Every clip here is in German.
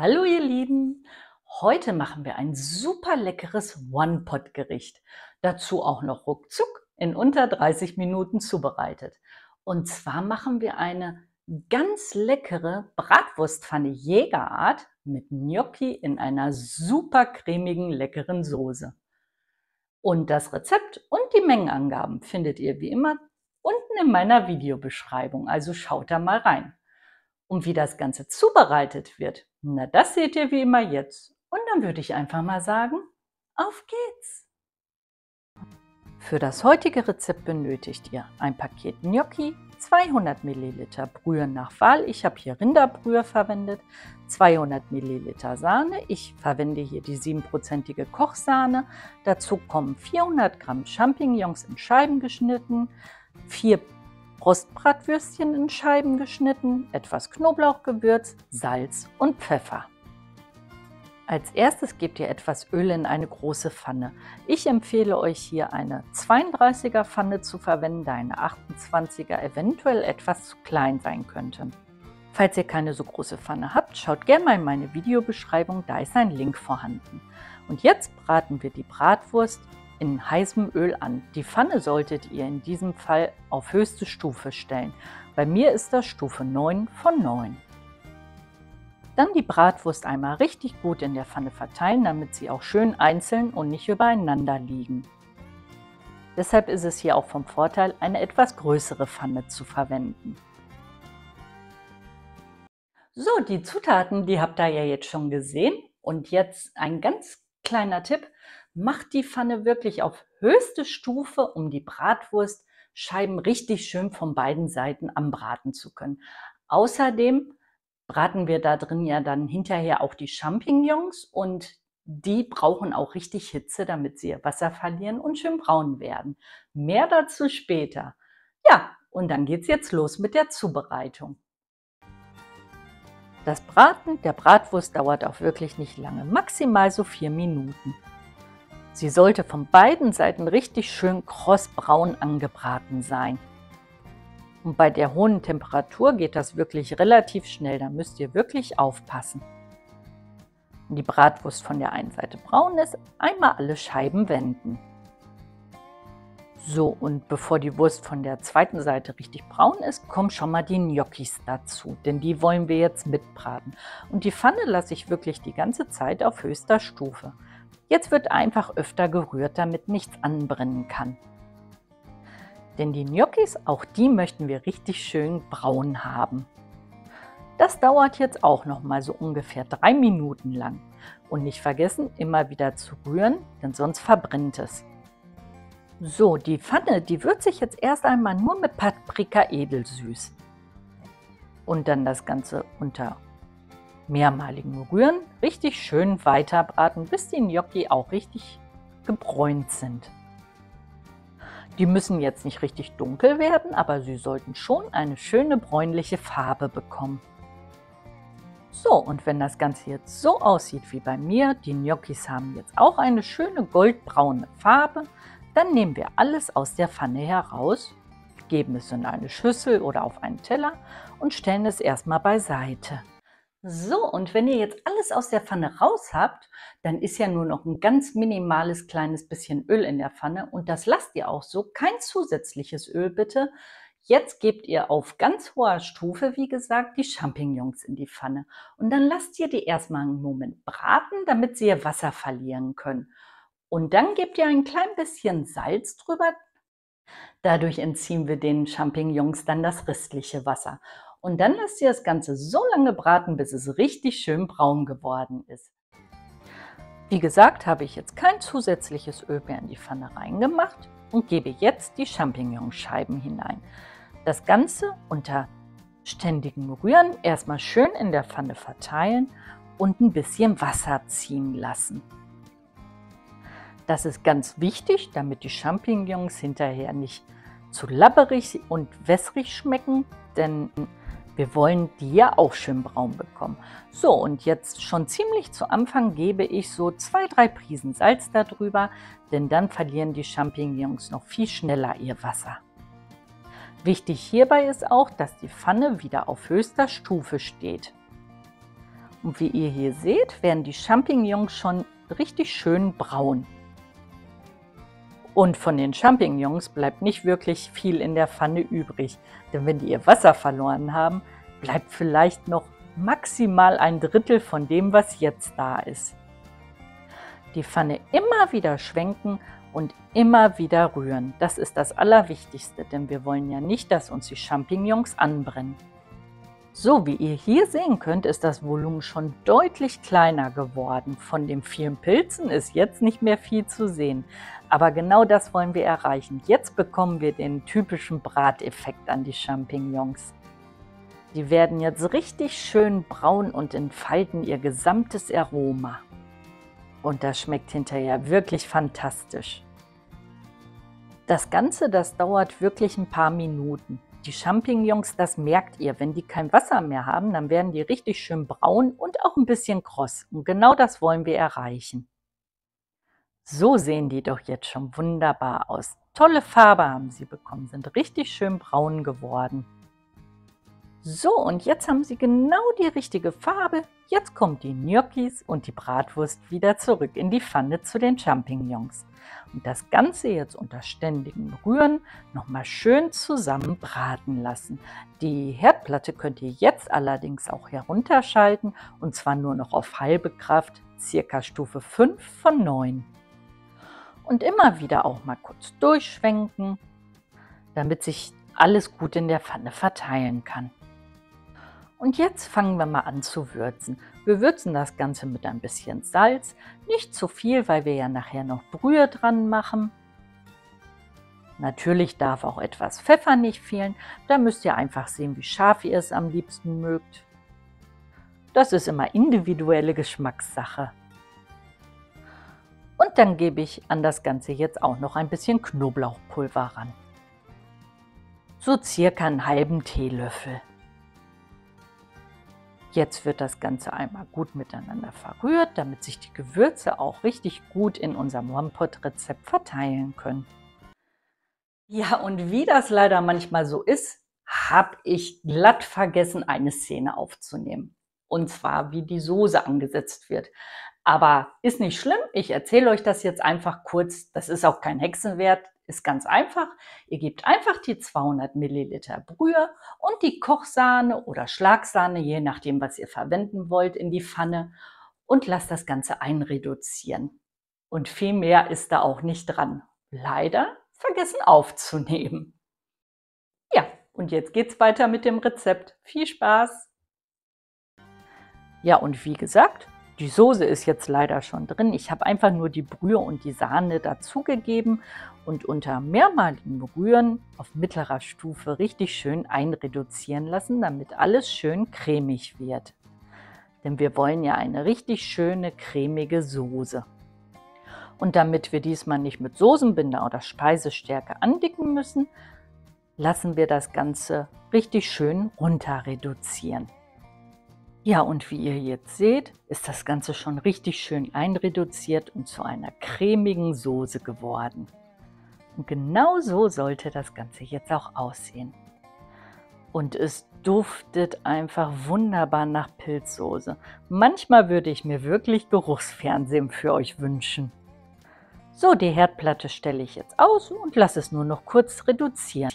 Hallo ihr Lieben! Heute machen wir ein super leckeres One-Pot-Gericht. Dazu auch noch ruckzuck in unter 30 Minuten zubereitet. Und zwar machen wir eine ganz leckere Bratwurstpfanne Jägerart mit Gnocchi in einer super cremigen, leckeren Soße. Und das Rezept und die Mengenangaben findet ihr wie immer unten in meiner Videobeschreibung, also schaut da mal rein. Und wie das Ganze zubereitet wird, na das seht ihr wie immer jetzt. Und dann würde ich einfach mal sagen, auf geht's! Für das heutige Rezept benötigt ihr ein Paket Gnocchi, 200 ml Brühe nach Wahl, ich habe hier Rinderbrühe verwendet, 200 ml Sahne, ich verwende hier die 7%ige Kochsahne, dazu kommen 400 Gramm Champignons in Scheiben geschnitten, 4 Rostbratwürstchen in Scheiben geschnitten, etwas Knoblauchgewürz, Salz und Pfeffer. Als erstes gebt ihr etwas Öl in eine große Pfanne. Ich empfehle euch hier eine 32er Pfanne zu verwenden, da eine 28er eventuell etwas zu klein sein könnte. Falls ihr keine so große Pfanne habt, schaut gerne mal in meine Videobeschreibung, da ist ein Link vorhanden. Und jetzt braten wir die Bratwurst in heißem Öl an. Die Pfanne solltet ihr in diesem Fall auf höchste Stufe stellen. Bei mir ist das Stufe 9 von 9. Dann die Bratwurst einmal richtig gut in der Pfanne verteilen, damit sie auch schön einzeln und nicht übereinander liegen. Deshalb ist es hier auch vom Vorteil, eine etwas größere Pfanne zu verwenden. So, die Zutaten, die habt ihr ja jetzt schon gesehen. Und jetzt ein ganz kleiner Tipp. Macht die Pfanne wirklich auf höchste Stufe, um die Bratwurstscheiben richtig schön von beiden Seiten anbraten zu können. Außerdem braten wir da drin ja dann hinterher auch die Champignons und die brauchen auch richtig Hitze, damit sie ihr Wasser verlieren und schön braun werden. Mehr dazu später. Ja, und dann geht's jetzt los mit der Zubereitung. Das Braten der Bratwurst dauert auch wirklich nicht lange, maximal so vier Minuten. Sie sollte von beiden Seiten richtig schön krossbraun angebraten sein. Und bei der hohen Temperatur geht das wirklich relativ schnell, da müsst ihr wirklich aufpassen. Wenn die Bratwurst von der einen Seite braun ist, einmal alle Scheiben wenden. So, und bevor die Wurst von der zweiten Seite richtig braun ist, kommen schon mal die Gnocchis dazu, denn die wollen wir jetzt mitbraten. Und die Pfanne lasse ich wirklich die ganze Zeit auf höchster Stufe. Jetzt wird einfach öfter gerührt, damit nichts anbrennen kann. Denn die Gnocchis, auch die möchten wir richtig schön braun haben. Das dauert jetzt auch noch mal so ungefähr drei Minuten lang. Und nicht vergessen, immer wieder zu rühren, denn sonst verbrennt es. So, die Pfanne, die würze ich jetzt erst einmal nur mit Paprika edelsüß. Und dann das Ganze unter mehrmaligen Rühren richtig schön weiter braten, bis die Gnocchi auch richtig gebräunt sind. Die müssen jetzt nicht richtig dunkel werden, aber sie sollten schon eine schöne bräunliche Farbe bekommen. So, und wenn das Ganze jetzt so aussieht wie bei mir, die Gnocchis haben jetzt auch eine schöne goldbraune Farbe, dann nehmen wir alles aus der Pfanne heraus, geben es in eine Schüssel oder auf einen Teller und stellen es erstmal beiseite. So, und wenn ihr jetzt alles aus der Pfanne raus habt, dann ist ja nur noch ein ganz minimales kleines bisschen Öl in der Pfanne und das lasst ihr auch so, kein zusätzliches Öl bitte. Jetzt gebt ihr auf ganz hoher Stufe, wie gesagt, die Champignons in die Pfanne und dann lasst ihr die erstmal einen Moment braten, damit sie ihr Wasser verlieren können. Und dann gebt ihr ein klein bisschen Salz drüber. Dadurch entziehen wir den Champignons dann das restliche Wasser. Und dann lasst ihr das Ganze so lange braten, bis es richtig schön braun geworden ist. Wie gesagt, habe ich jetzt kein zusätzliches Öl mehr in die Pfanne reingemacht und gebe jetzt die Champignonscheiben hinein. Das Ganze unter ständigem Rühren erstmal schön in der Pfanne verteilen und ein bisschen Wasser ziehen lassen. Das ist ganz wichtig, damit die Champignons hinterher nicht zu labberig und wässrig schmecken, denn wir wollen die ja auch schön braun bekommen. So, und jetzt schon ziemlich zu Anfang gebe ich so zwei, drei Prisen Salz darüber, denn dann verlieren die Champignons noch viel schneller ihr Wasser. Wichtig hierbei ist auch, dass die Pfanne wieder auf höchster Stufe steht. Und wie ihr hier seht, werden die Champignons schon richtig schön braun. Und von den Champignons bleibt nicht wirklich viel in der Pfanne übrig, denn wenn die ihr Wasser verloren haben, bleibt vielleicht noch maximal ein Drittel von dem, was jetzt da ist. Die Pfanne immer wieder schwenken und immer wieder rühren. Das ist das Allerwichtigste, denn wir wollen ja nicht, dass uns die Champignons anbrennen. So wie ihr hier sehen könnt, ist das Volumen schon deutlich kleiner geworden. Von den vielen Pilzen ist jetzt nicht mehr viel zu sehen. Aber genau das wollen wir erreichen. Jetzt bekommen wir den typischen Brateffekt an die Champignons. Die werden jetzt richtig schön braun und entfalten ihr gesamtes Aroma. Und das schmeckt hinterher wirklich fantastisch. Das Ganze, das dauert wirklich ein paar Minuten. Die Champignons, das merkt ihr, wenn die kein Wasser mehr haben, dann werden die richtig schön braun und auch ein bisschen kross. Und genau das wollen wir erreichen. So sehen die doch jetzt schon wunderbar aus. Tolle Farbe haben sie bekommen, sind richtig schön braun geworden. So, und jetzt haben sie genau die richtige Farbe. Jetzt kommt die Gnocchis und die Bratwurst wieder zurück in die Pfanne zu den Champignons. Und das Ganze jetzt unter ständigem Rühren nochmal schön zusammen braten lassen. Die Herdplatte könnt ihr jetzt allerdings auch herunterschalten und zwar nur noch auf halbe Kraft, circa Stufe 5 von 9. Und immer wieder auch mal kurz durchschwenken, damit sich alles gut in der Pfanne verteilen kann. Und jetzt fangen wir mal an zu würzen. Wir würzen das Ganze mit ein bisschen Salz, nicht zu viel, weil wir ja nachher noch Brühe dran machen. Natürlich darf auch etwas Pfeffer nicht fehlen, da müsst ihr einfach sehen, wie scharf ihr es am liebsten mögt. Das ist immer individuelle Geschmackssache. Und dann gebe ich an das Ganze jetzt auch noch ein bisschen Knoblauchpulver ran. So circa einen halben Teelöffel. Jetzt wird das Ganze einmal gut miteinander verrührt, damit sich die Gewürze auch richtig gut in unserem One-Pot-Rezept verteilen können. Ja, und wie das leider manchmal so ist, habe ich glatt vergessen, eine Szene aufzunehmen. Und zwar, wie die Soße angesetzt wird. Aber ist nicht schlimm, ich erzähle euch das jetzt einfach kurz. Das ist auch kein Hexenwert. Ist ganz einfach. Ihr gebt einfach die 200 Milliliter Brühe und die Kochsahne oder Schlagsahne, je nachdem, was ihr verwenden wollt, in die Pfanne und lasst das Ganze einreduzieren. Und viel mehr ist da auch nicht dran. Leider vergessen aufzunehmen. Ja, und jetzt geht's weiter mit dem Rezept. Viel Spaß! Ja, und wie gesagt, die Soße ist jetzt leider schon drin. Ich habe einfach nur die Brühe und die Sahne dazugegeben und unter mehrmaligem Rühren auf mittlerer Stufe richtig schön einreduzieren lassen, damit alles schön cremig wird. Denn wir wollen ja eine richtig schöne cremige Soße. Und damit wir diesmal nicht mit Soßenbinder oder Speisestärke andicken müssen, lassen wir das Ganze richtig schön runter reduzieren. Ja, und wie ihr jetzt seht, ist das Ganze schon richtig schön einreduziert und zu einer cremigen Soße geworden. Und genau so sollte das Ganze jetzt auch aussehen. Und es duftet einfach wunderbar nach Pilzsoße. Manchmal würde ich mir wirklich Geruchsfernsehen für euch wünschen. So, die Herdplatte stelle ich jetzt aus und lasse es nur noch kurz reduzieren.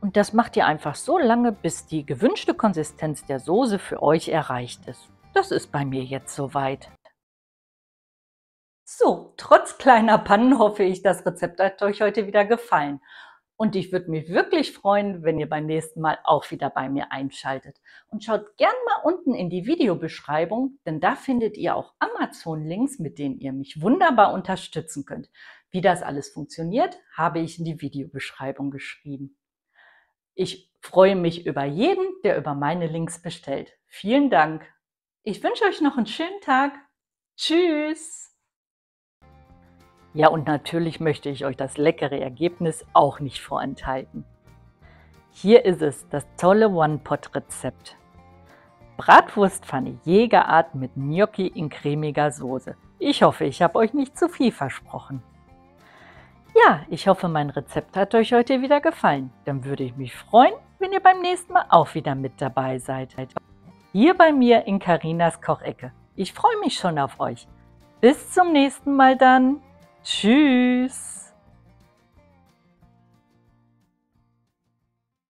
Und das macht ihr einfach so lange, bis die gewünschte Konsistenz der Soße für euch erreicht ist. Das ist bei mir jetzt soweit. So, trotz kleiner Pannen hoffe ich, das Rezept hat euch heute wieder gefallen. Und ich würde mich wirklich freuen, wenn ihr beim nächsten Mal auch wieder bei mir einschaltet. Und schaut gern mal unten in die Videobeschreibung, denn da findet ihr auch Amazon-Links, mit denen ihr mich wunderbar unterstützen könnt. Wie das alles funktioniert, habe ich in die Videobeschreibung geschrieben. Ich freue mich über jeden, der über meine Links bestellt. Vielen Dank. Ich wünsche euch noch einen schönen Tag. Tschüss. Ja, und natürlich möchte ich euch das leckere Ergebnis auch nicht vorenthalten. Hier ist es, das tolle One-Pot-Rezept. Bratwurstpfanne Jägerart mit Gnocchi in cremiger Soße. Ich hoffe, ich habe euch nicht zu viel versprochen. Ja, ich hoffe, mein Rezept hat euch heute wieder gefallen. Dann würde ich mich freuen, wenn ihr beim nächsten Mal auch wieder mit dabei seid. hier bei mir in Karinas Kochecke. Ich freue mich schon auf euch. Bis zum nächsten Mal dann. Tschüss.